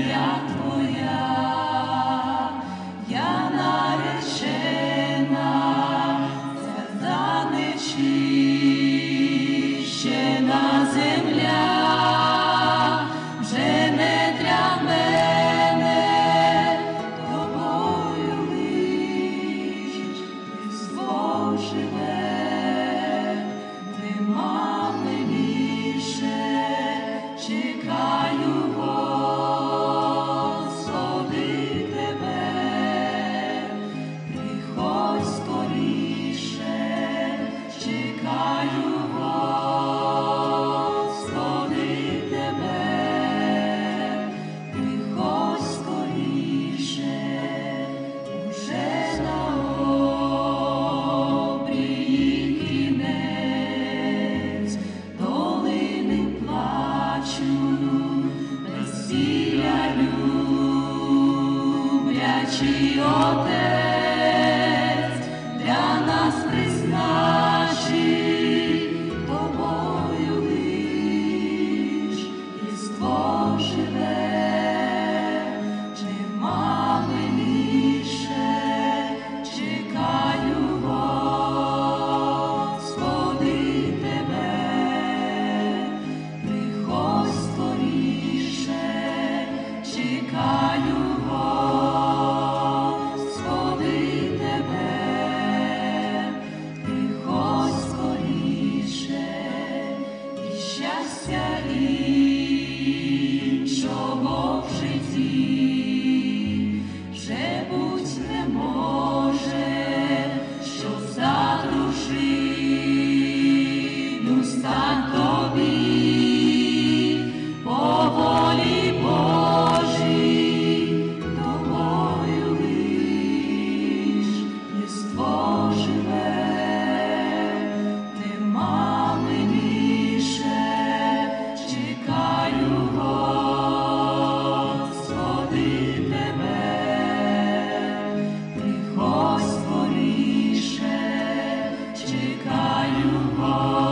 Yeah. She ought there. see. чекаю. Бога.